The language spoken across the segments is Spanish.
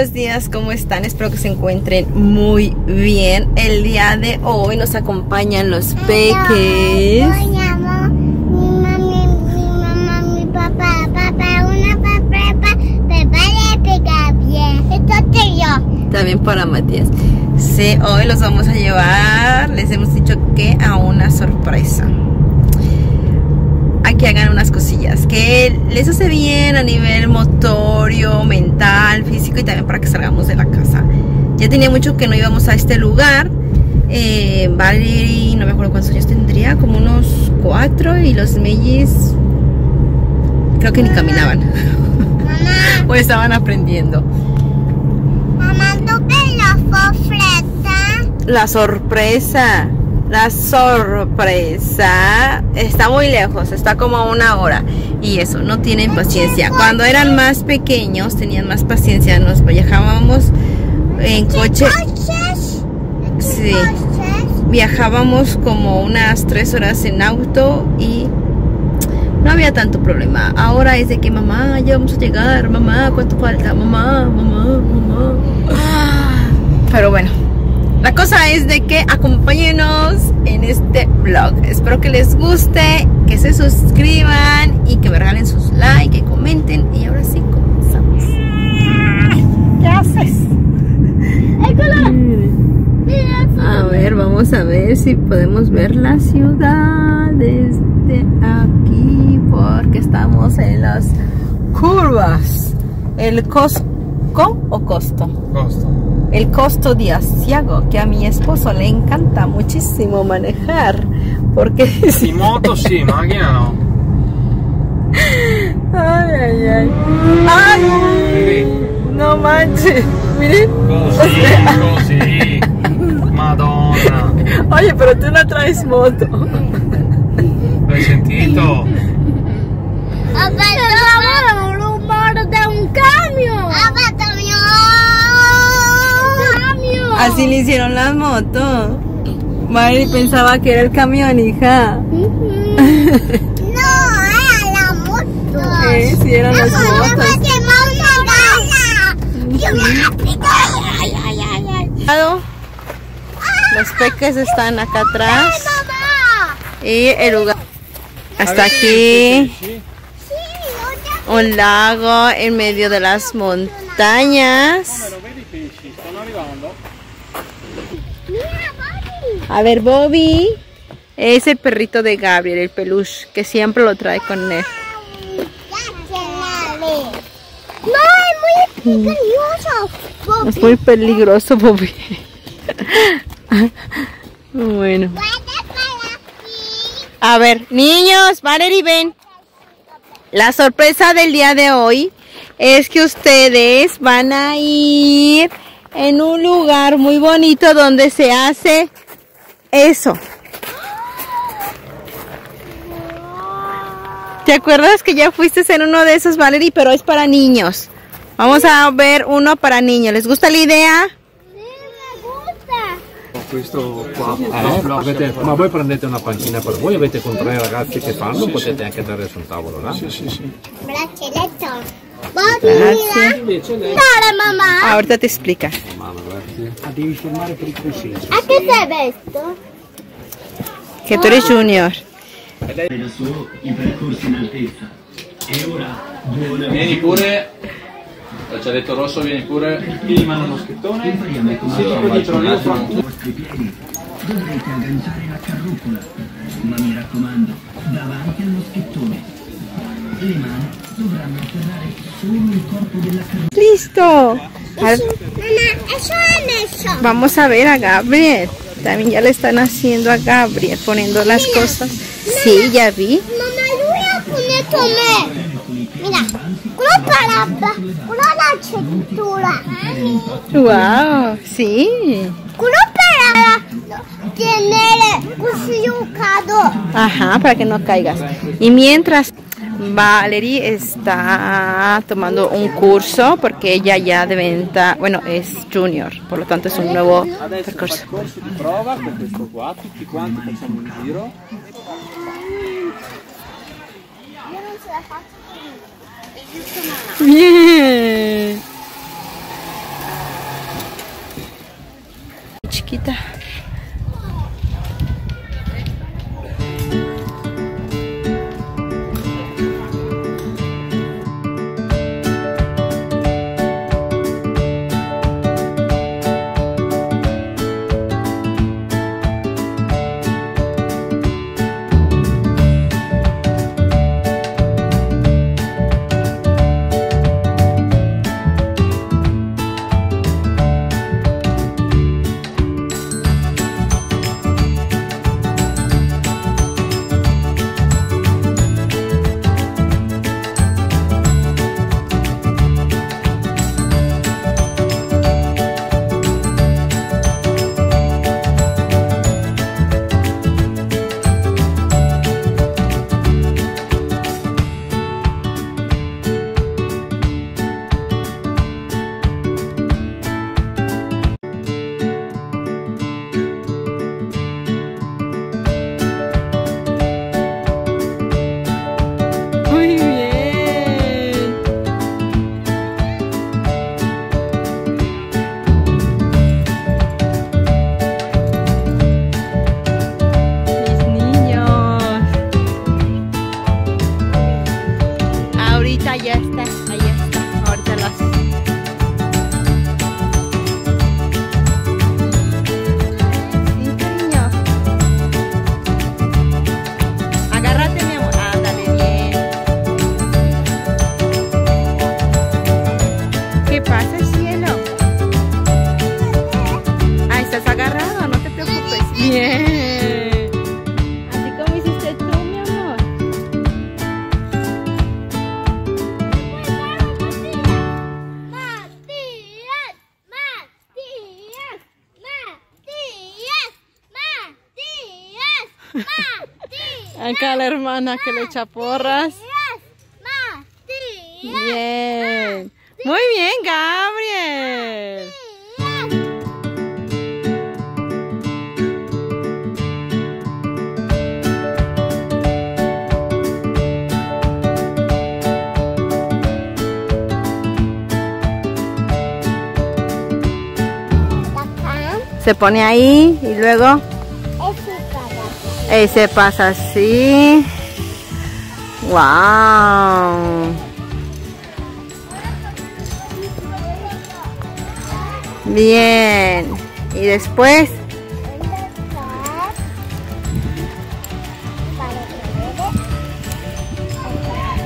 buenos días, ¿cómo están? Espero que se encuentren muy bien. El día de hoy nos acompañan los peques. Mi mamá, mi mami, mi mamá, mi papá, papá, una papá, papá le soy yo. También para Matías. Sí, hoy los vamos a llevar, les hemos dicho que a una sorpresa. Que hagan unas cosillas que les hace bien a nivel motorio, mental, físico y también para que salgamos de la casa. Ya tenía mucho que no íbamos a este lugar. Eh, Valerie, no me acuerdo cuántos años tendría, como unos cuatro y los mellis creo que ni caminaban Mamá, o estaban aprendiendo. mamá, ¿tú ves la fofreta? La sorpresa, la sorpresa está muy lejos, está como a una hora y eso, no tienen paciencia. Cuando eran más pequeños tenían más paciencia, nos viajábamos en coche, sí, viajábamos como unas tres horas en auto y no había tanto problema. Ahora es de que mamá, ya vamos a llegar, mamá, ¿cuánto falta? Mamá, mamá, mamá. Pero bueno, la cosa es de que acompáñenos en este vlog. Espero que les guste, que se suscriban y que me regalen sus likes, que comenten. Y ahora sí comenzamos. ¿Qué haces? A ver, vamos a ver si podemos ver la ciudad desde aquí, porque estamos en las curvas. El Costco o Costo. Costa. El Costo de Asiago, que a mi esposo le encanta muchísimo manejar, porque Di moto sì, macchina no. Ay, ay, ay. Ay, no manches. Miren. Così, così. Madonna. Oye, pero tú no traes moto. L'hai sentito? Aspetta, Así le hicieron la moto. Mari pensaba que era el camión, hija. No, era la moto. Sí, sí, eran las motos. Ay, ay, ay, ay. Los peques están acá atrás. Mamá. Y el lugar. Hasta aquí. Un lago en medio de las montañas. Lo vedi i pesci? Stanno arrivando. ya. Mira, papi. A ver, Bobby. Es el perrito de Gabriel, el peluche, que siempre lo trae con él. No, es muy peligroso. Es muy peligroso, Bobby. bueno. A ver, niños, Valerie, ven. La sorpresa del día de hoy es que ustedes van a ir en un lugar muy bonito donde se hace eso. ¿Te acuerdas que ya fuiste en uno de esos, Valerie? Pero es para niños. Vamos a ver uno para niños. ¿Les gusta la idea? Sí, me gusta. Questo qua. Eh, avete- ma voi prendete una panchina per voi, avete con tre ragazzi che fanno, potete anche dare sul tavolo, no? Sì, sì, sì. Braccialetto. Gracias. Dale, mamá. Ahorita te explica. Devi fermare per il consenso. ¿A qué serve esto? Que tú eres junior. da solo i percorsi in altezza. E ora, buona Vieni pure, braccialetto rosso, vieni pure. Tieni in mano uno schettone. Sì, dietro io attimo. i vostri piedi. Dovrete agganciare la carrucola, ma mi raccomando, davanti allo schettone. Le mani dovranno afferrare solo il corpo della carrucola. Listo. A ver, Mamá, eso es eso. vamos a ver a Gabriel. También ya le están haciendo a Gabriel, poniendo las cosas. Sí, ya vi. Mamá, lo voy a poner comer. Mira, quello para, quello la. Wow, sí. Quello para tenere un Ajá, para que no caigas. Y mientras Valerie está tomando un curso porque ella ya diventa, bueno, es junior, por lo tanto es un nuevo percorso. Bien. Chiquita. La hermana que le echa porras. Bien. Muy bien, Gabriel. Se pone ahí y luego eh, se pasa así. Wow. Bien. Y después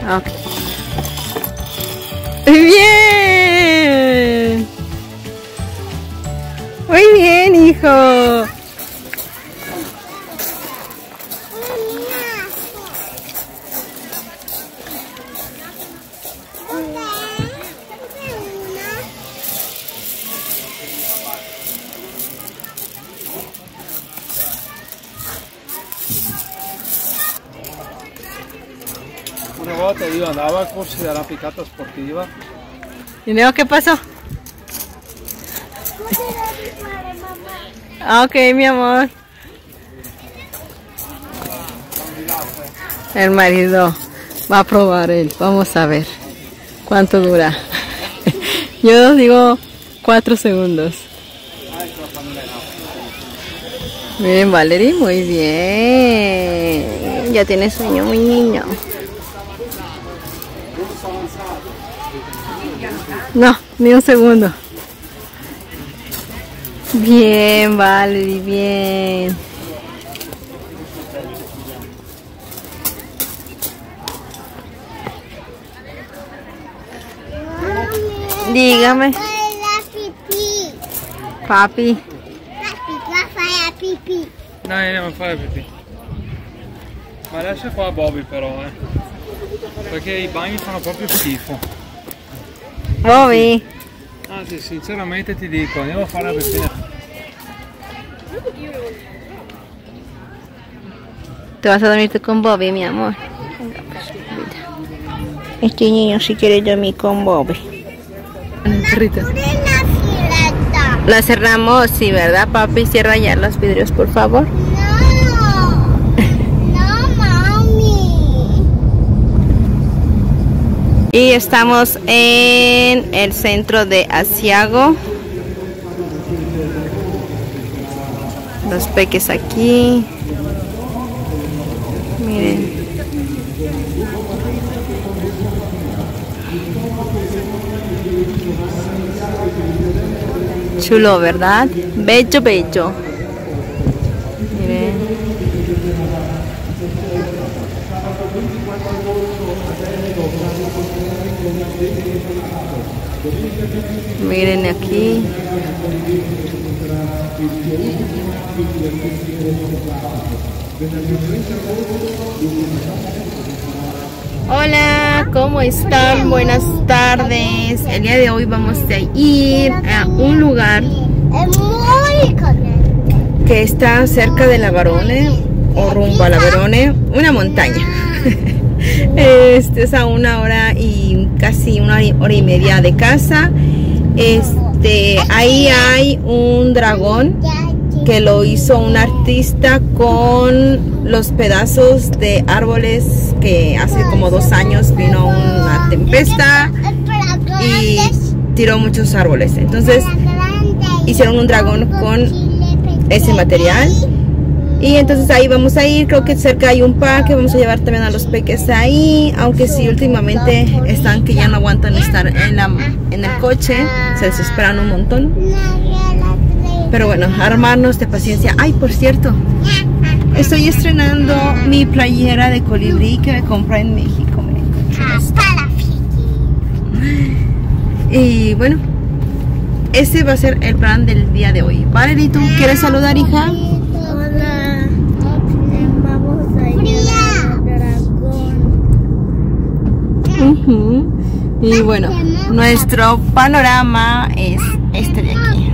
Ok. Bien. Muy bien, hijo. Una volta io andavo a corsi d'arrampicata sportiva ¿Y luego qué pasó? Ah, Ok, mi amor. El marido va a probar él. Vamos a ver cuánto dura. Yo digo cuatro segundos. Miren, Valerie, muy bien. Ya tiene sueño, mi niño. No, ni un segundo. Bien, Valerie, bien. Dígame, La pipì. papi. La pipì. Dai, andiamo a fare pipì. Ma lascia qua Bobby però, eh. Perché i bagni fanno proprio schifo. Bobby. Anzi, sinceramente ti dico, andiamo a fare la piscina. Te vas a dormir con Bobby, mi amor. Este niño si quiere dormir con Bobby. La cerramos, sí, ¿verdad, papi? Cierra ya los vidrios, por favor. No. No, mami. Y estamos en el centro de Asiago. Los peques aquí. Miren. Chulo, ¿verdad? Bello, bello. Miren. Miren aquí. Hola, ¿cómo están? Buenas tardes. El día de hoy vamos a ir a un lugar que está cerca de la Barone o rumbo a la Barone, una montaña. Este es a una hora y casi una hora y media de casa. Este, ahí hay un dragón que lo hizo un artista con los pedazos de árboles que hace como dos años vino una tempesta y tiró muchos árboles. Entonces hicieron un dragón con ese material. Y entonces ahí vamos a ir, creo que cerca hay un parque, vamos a llevar también a los peques ahí, aunque sí últimamente están que ya no aguantan estar en, la, en el coche, se desesperan un montón. Pero bueno, armarnos de paciencia. Ay, por cierto, estoy estrenando mi playera de colibrí que me compré en México. Y bueno, ese va a ser el plan del día de hoy. Valerie, ¿tú quieres saludar, hija? Hola. Vamos a ir al dragón. Ujú. Y bueno, nuestro panorama es este de aquí.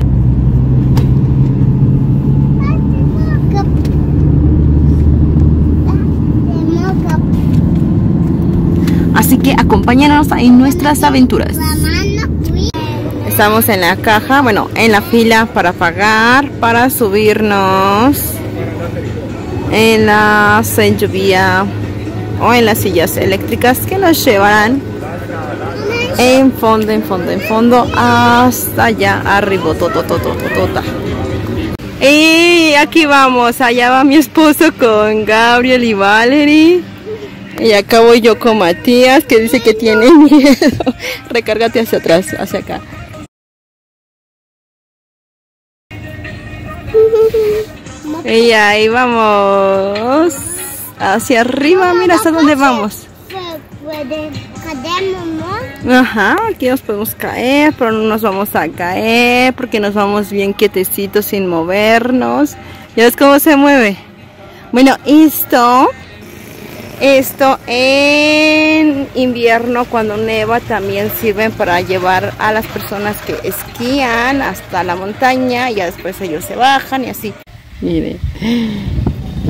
Así que acompáñanos en nuestras aventuras. Estamos en la caja, bueno, en la fila para pagar, para subirnos en la lluvia o en las sillas eléctricas que nos llevarán en fondo, en fondo, en fondo hasta allá arriba. Y aquí vamos, allá va mi esposo con Gabriel y Valerie. Y acá voy yo con Matías que dice que tiene miedo. Recárgate hacia atrás, hacia acá. Y ahí vamos. Hacia arriba, mira hasta dónde vamos. Ajá, aquí nos podemos caer, pero no nos vamos a caer porque nos vamos bien quietecitos sin movernos. ¿Ya ves cómo se mueve? Bueno, esto, esto en invierno cuando neva también sirven para llevar a las personas que esquían hasta la montaña y ya después ellos se bajan y así. Miren.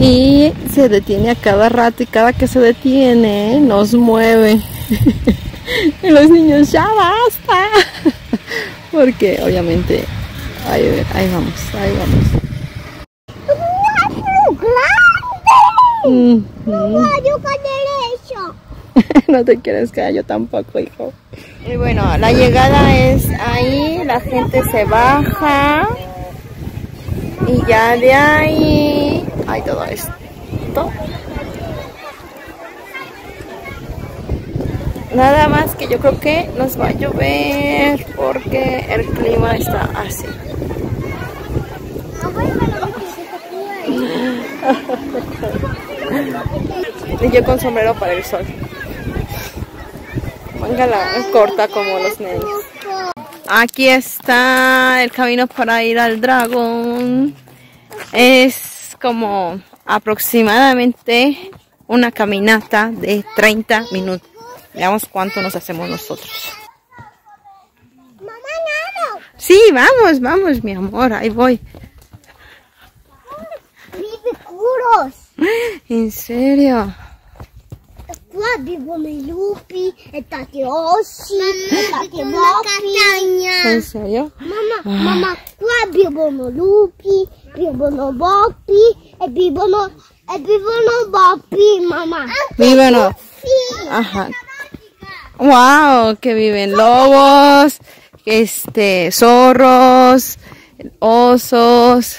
Y se detiene a cada rato y cada que se detiene nos mueve. y los niños ya basta. Porque obviamente ahí, ahí vamos, ahí vamos. No te quieres quedar yo tampoco, hijo. Y bueno, la llegada es ahí, la gente se baja. Y ya de ahí hay todo esto. Nada más que yo creo que nos va a llover porque el clima está así. Y yo con sombrero para el sol. la corta como los niños. Aquí está el camino para ir al dragón. Es como aproximadamente una caminata de 30 minutos. Veamos cuánto nos hacemos nosotros. Sí, vamos, vamos, mi amor, ahí voy. Vive curos. ¿En serio? Vivono i lupi, e tati rossi, e tati boppi. ¿En serio? Mamma, mamma, qua vivono lupi, vivono boppi, e vivono, e vivono boppi, mamma. Vivono. Sì. Ajá. Wow, que viven lobos, este, zorros, osos.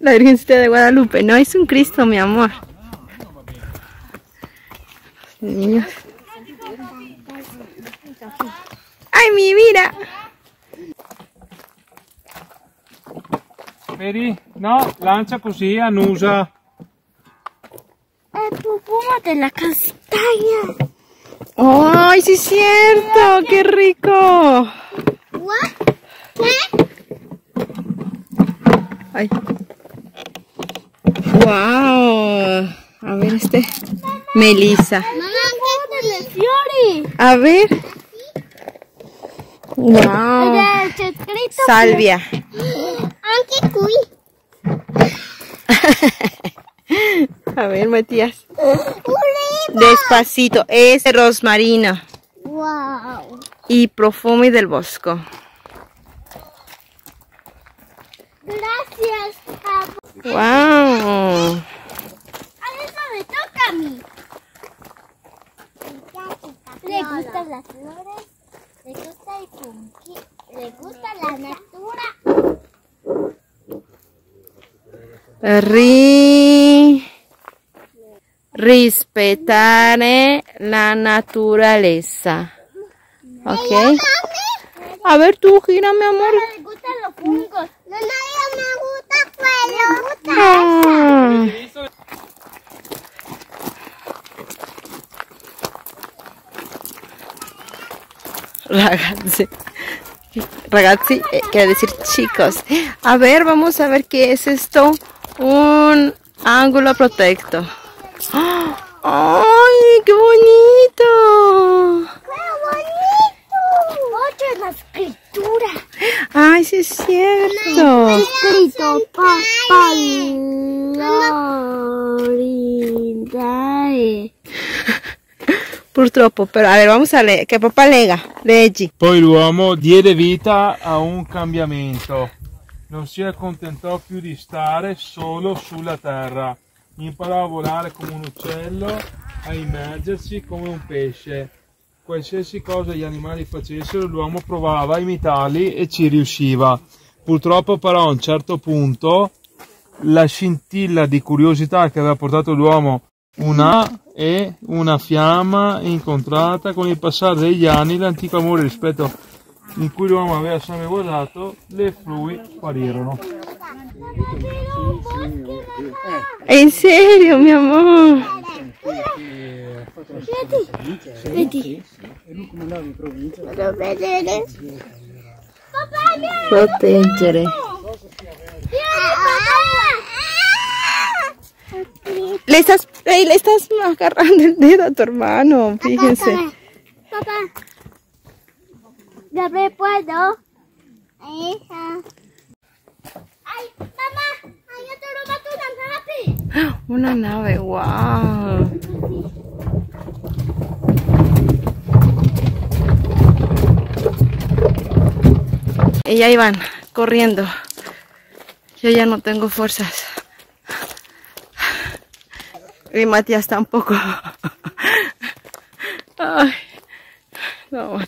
La Virgencita de Guadalupe. No, es un Cristo, mi amor. Niños. ¡Ay, mi mira! Vedi? No, lancia così, annusa. El profumo de la castaña. ¡Ay, sí es cierto! ¡Qué rico! ¿Qué? Ay. ¡Wow! A ver este. Melissa. Mamá, ¿qué es el fiori? A ver. ¡Wow! Salvia. A ver, Matías. Despacito. Es rosmarino Wow. y profumi del bosco. Gracias. A- ¡Wow! Ahora me toca a mí. Le gustan las flores, le gusta el funky, le gusta la natura. Ri... Rispettare la naturaleza. ¿Ok? A ver, tú gira, mi amor. Le gustan los fungos. No, no, Ah. Ragazzi. Ragazzi, eh, quiere decir chicos. A ver, vamos a ver qué es esto. Un ángulo protecto. ¡Ay, qué bonito! ¡Qué bonito! Oye, la escritura. ¡Ay, sí es cierto! Escrito. Purtroppo, però, a ver, vamos a leer. Que papà lega, leggi. Poi l'uomo diede vita a un cambiamento. Non si accontentò più di stare solo sulla terra. Imparò a volare come un uccello, a immergersi come un pesce. Qualsiasi cosa gli animali facessero, l'uomo provava a imitarli e ci riusciva. Purtroppo però a un certo punto la scintilla di curiosità che aveva portato l'uomo una e una fiamma incontrata con il passare degli anni, l'antico amore rispetto in cui l'uomo aveva sempre guardato, le flui sparirono. En serio, mi amor. Vedi? Voglio vedere. Papà, vieni! Proteggere. Le estás, le estás agarrando el dedo a tu hermano, fíjense. Papá. Gabriel, ¿puedo? Hija. Ay, mamá. Ay, yo te lo mato una nave. Una nave, wow. Y ya iban corriendo. Yo ya no tengo fuerzas. Y Matías tampoco. No.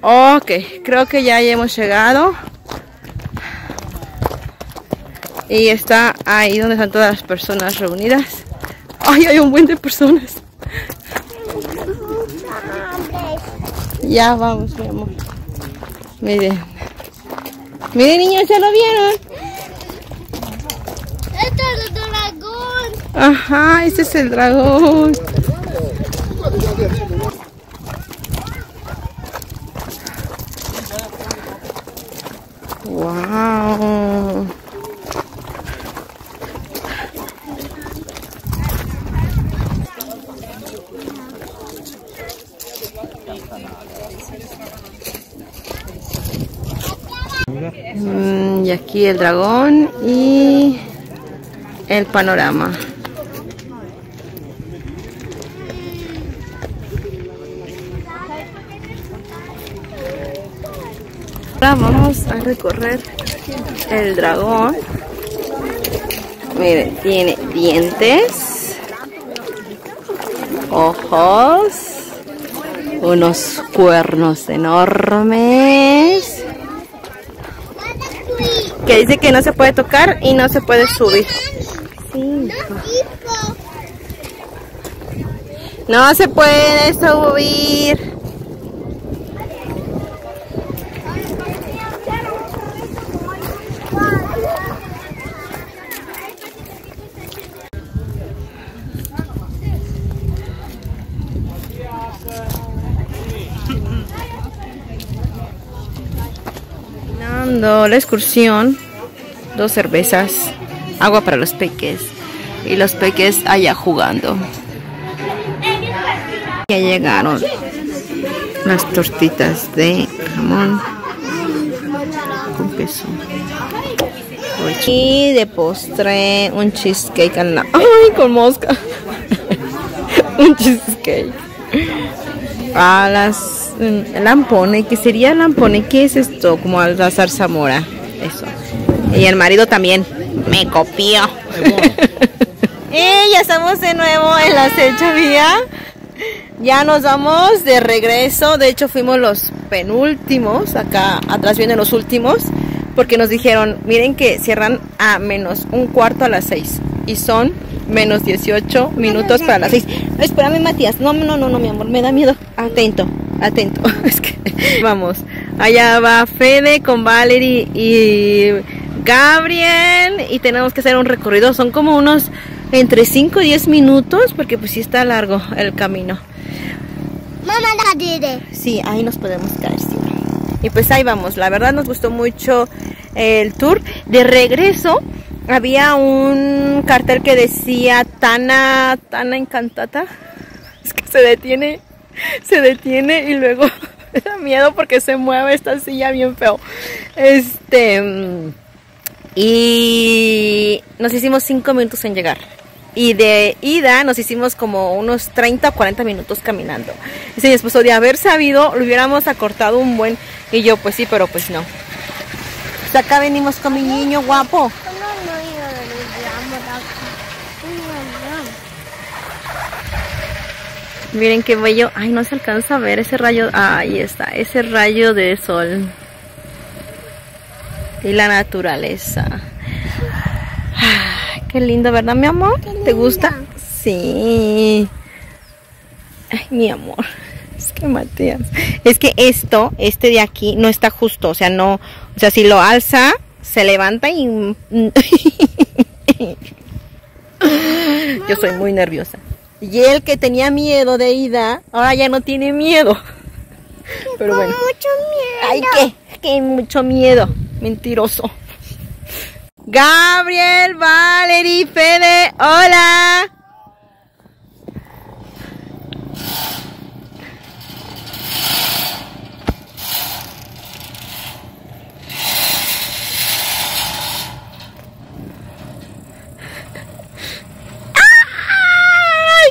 Ok, creo que ya hemos llegado. Y está ahí donde están todas las personas reunidas. Ay, hay un buen de personas. Ya vamos, mi amor. Miren. Miren, niños, ¿ya lo vieron? Esto es el dragón. Ajá, ese es el dragón. Wow. Mm, y aquí el dragón y el panorama. Ahora vamos a recorrer el dragón. Miren, tiene dientes, ojos, unos cuernos enormes. Dice que no se puede tocar y no se puede subir. No se puede subir. La excursión, dos cervezas, agua para los peques y los peques allá jugando. Ya llegaron las tortitas de jamón con queso. Y de postre un cheesecake al la- ¡Ay, con mosca! un cheesecake. A las mm, lampone, ¿qué sería lampone? ¿Qué es esto? Como al zarzamora. Eso. Y el marido también me copió. y ya estamos de nuevo en la vía. Ya nos vamos de regreso. De hecho, fuimos los penúltimos. Acá atrás vienen los últimos. Porque nos dijeron, miren que cierran a menos un cuarto a las seis. Y son menos 18 minutos para las seis. No, espérame, Matías. No, no, no, no, mi amor. Me da miedo. Atento, atento. Es que, vamos. Allá va Fede con Valerie y Gabriel. Y tenemos que hacer un recorrido. Son como unos entre 5 y 10 minutos. Porque pues sí está largo el camino. Mamá, la. Sí, ahí nos podemos caer, sí. Y pues ahí vamos. La verdad nos gustó mucho el tour. De regreso había un cartel que decía Tana, Tana Encantata. Es que se detiene, se detiene y luego da miedo porque se mueve esta silla bien feo. Este mm, y nos hicimos cinco minutos en llegar. Y de ida nos hicimos como unos 30 o 40 minutos caminando. Dice mi esposo, de haber sabido, lo hubiéramos acortado un buen. Y yo, pues sí, pero pues no. Pues acá venimos con mi niño guapo. Miren qué bello. Ay, no se alcanza a ver ese rayo. Ahí está, ese rayo de sol. Y la naturaleza. Ay, qué lindo, ¿verdad, mi amor? ¿Te gusta? Sí. Ay, mi amor. Es que Matías. Es que esto, este de aquí, no está justo. O sea, no. O sea, si lo alza, se levanta y. Yo soy muy nerviosa. Y él que tenía miedo de ida, ahora ya no tiene miedo. Pero bueno. mucho miedo. Ay, qué, qué mucho miedo. Mentiroso. Gabriel, Valerie, Fede, hola.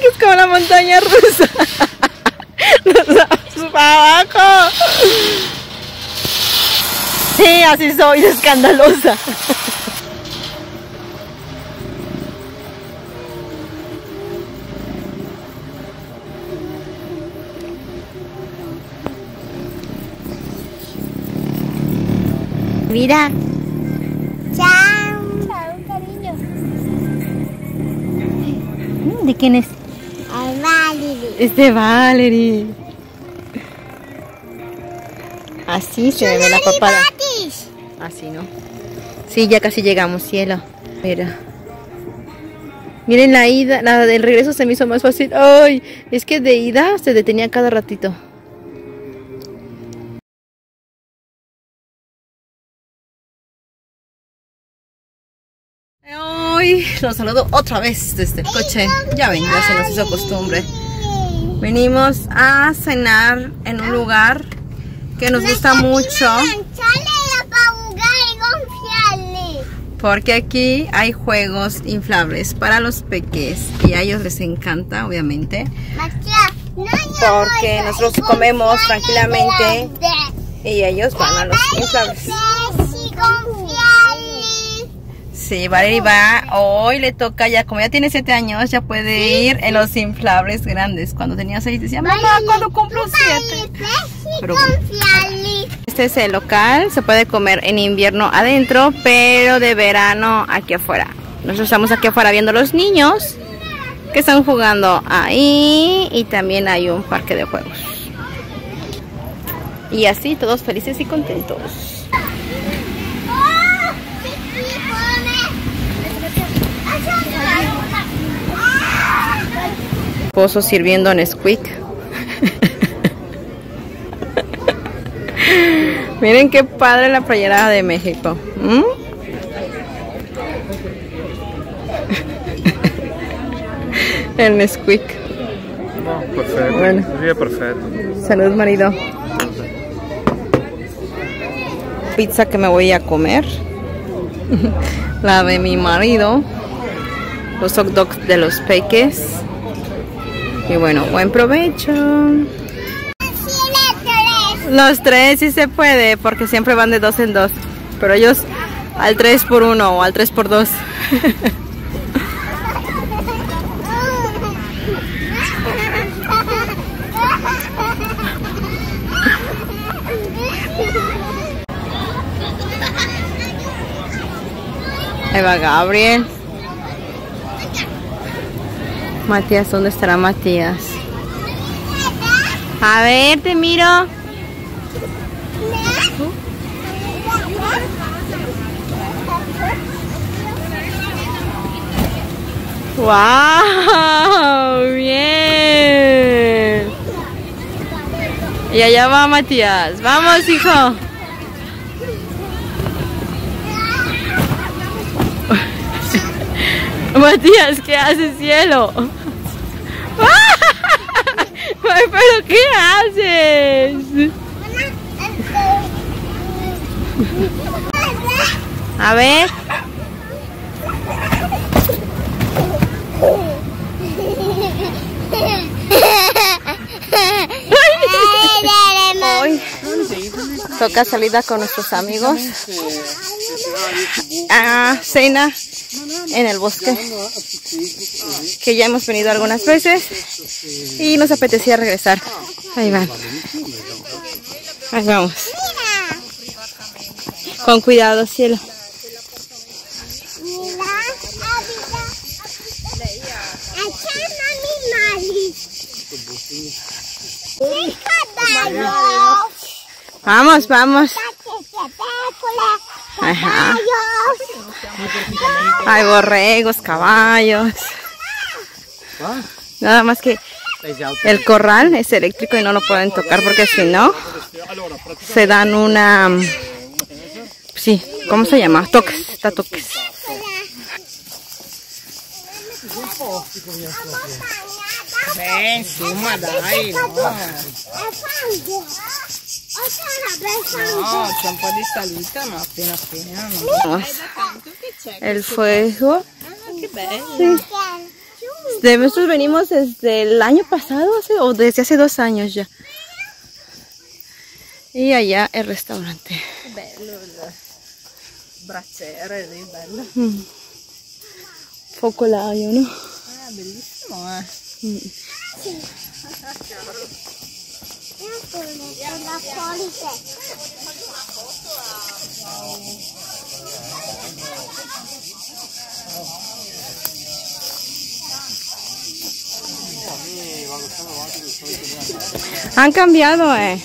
Es como la montaña rusa. Nos vamos para abajo. Sí, así soy, de escandalosa. Mira, Chao. Chao, cariño. ¿de quién es? Ay, Valerie. Es de Valerie. Así se ve la papada. Así, ¿no? Sí, ya casi llegamos, cielo. Mira. Miren la ida, la del regreso se me hizo más fácil. Ay, es que de ida se detenía cada ratito. Hoy los saludo otra vez desde el coche. Ya ven, ya se nos hizo costumbre. Venimos a cenar en un lugar que nos gusta mucho. Sale para jugar y confiarle. Porque aquí hay juegos inflables para los peques y a ellos les encanta, obviamente. Porque nosotros comemos tranquilamente y ellos van a los inflables. Sí, Valerie va, hoy le toca ya, como ya tiene 7 años, ya puede ir en los inflables grandes. Cuando tenía 6 decía, mamá, cuando cumplo 7? Pero bueno. Este es el local, se puede comer en invierno adentro, pero de verano aquí afuera. Nosotros estamos aquí afuera viendo los niños que están jugando ahí y también hay un parque de juegos. Y así todos felices y contentos. Esposo sirviendo Nesquik. Miren qué padre la playera de México. ¿Mm? El Nesquik. Bueno. perfetto. Salud, marido. Pizza que me voy a comer. La de mi marido. Los hot dogs de los peques. Y bueno, buen provecho. Los tres sí se puede, porque siempre van de dos en dos. Pero ellos al 3 por 1 o al 3 por 2. Ahí va Gabriel. Matías, ¿dónde estará Matías? A ver, te miro. ¡Wow! ¡Bien! Y allá va Matías. ¡Vamos, hijo! Matías, ¿qué haces, cielo? ¿Pero qué haces? A ver. Hoy toca salida con nuestros amigos a cena en el bosque que ya hemos venido algunas veces y nos apetecía regresar. Ahí van. Ahí vamos. Con cuidado, cielo. Vamos, vamos. Ajá. Hay borregos, caballos. Nada más que el corral es eléctrico y no lo pueden tocar porque si no se dan una sí, ¿cómo se llama? Toques, está toques. No, c'è un po' di salita, ma appena appena. no. El fuego. Che bello. Sí. De nosotros venimos desde el año pasado hace- o desde hace dos años ya. Y allá el restaurante. Bello il bracciere lì, bello. Mm. Focolaio, no? Ah, bellissimo, eh. Han cambiado, eh.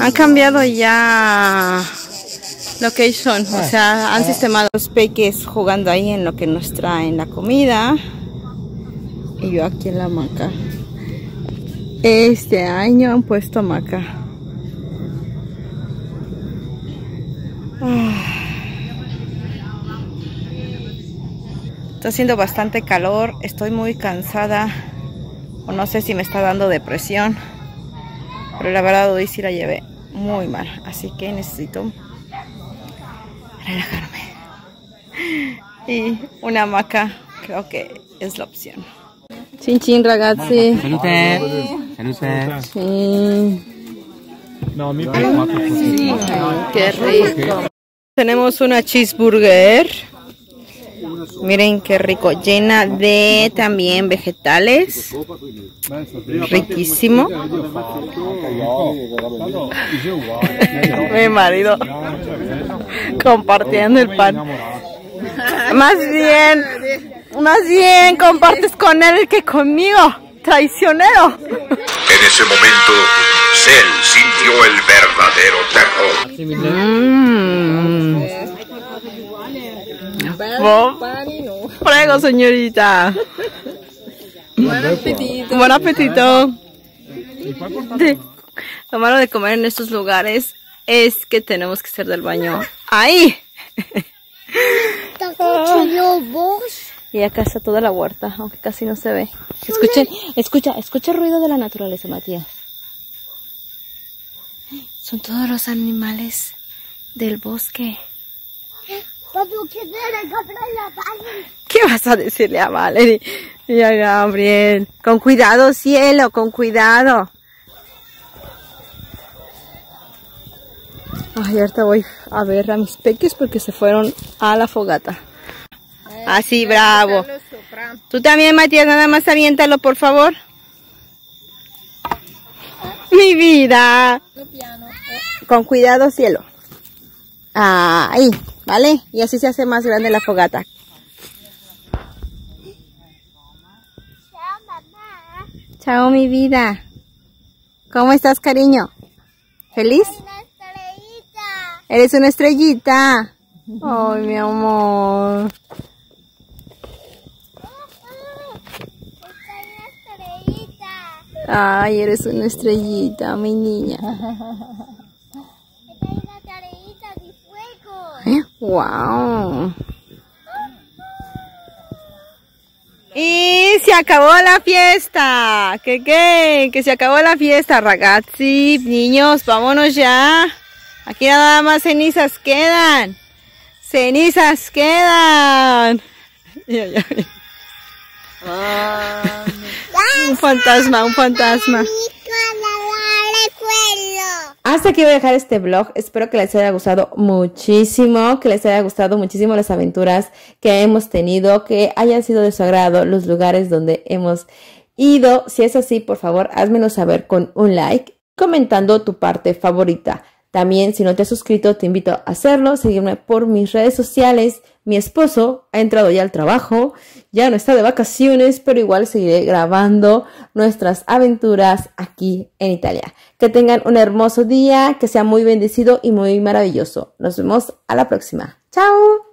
Han cambiado ya location, o sea, han sistemado los peques jugando ahí en lo que nos traen la comida. Y yo aquí en la hamaca. Este año han puesto hamaca. Ah. Está haciendo bastante calor, estoy muy cansada. O no sé si me está dando depresión. Pero la verdad hoy sí la llevé muy mal. Así que necesito relajarme. Y una hamaca creo que es la opción. Chin chin ragazzi. Salute. Salute. Sí. No, mi così. Qué rico. Tenemos una cheeseburger Miren qué rico, llena de también vegetales. Riquísimo. Mi marido compartiendo el pan. Más bien, más bien compartes con él que conmigo, traicionero. En ese momento, Cell sintió el verdadero terror. Mm. Bo- Prego, señorita. Buen apetito. Buen apetito. Sí. Lo malo de comer en estos lugares es que tenemos que hacer del baño ahí. Y acá está toda la huerta, aunque casi no se ve. Escuchen, escucha, escucha el ruido de la naturaleza, Matías. Son todos los animales del bosque. ¿Qué vas a decirle a Valerie y a Gabriel? Con cuidado, cielo, con cuidado. Ay, ahorita voy a ver a mis peques porque se fueron a la fogata. Así, bravo. Tú también, Matías, nada más aviéntalo, por favor. Mi vida. Con cuidado, cielo. Ahí, ¿vale? Y así se hace más grande la fogata. Chao, mi vida. ¿Cómo estás, cariño? ¿Feliz? Eres una estrellita. Ay, mi amor. Ay, eres una estrellita, mi niña. Wow. Y se acabó la fiesta. ¿Qué qué? Que se acabó la fiesta, ragazzi. Niños, vámonos ya. Aquí nada más cenizas quedan. Cenizas quedan. Ya, ya. Un fantasma, un fantasma. Hasta aquí voy a dejar este vlog. Espero que les haya gustado muchísimo, que les haya gustado muchísimo las aventuras que hemos tenido, que hayan sido de su agrado los lugares donde hemos ido. Si es así, por favor, házmelo saber con un like, comentando tu parte favorita. También, si no te has suscrito, te invito a hacerlo, seguirme por mis redes sociales. Mi esposo ha entrado ya al trabajo, ya no está de vacaciones, pero igual seguiré grabando nuestras aventuras aquí en Italia. Que tengan un hermoso día, que sea muy bendecido y muy maravilloso. Nos vemos a la próxima. ¡Chao!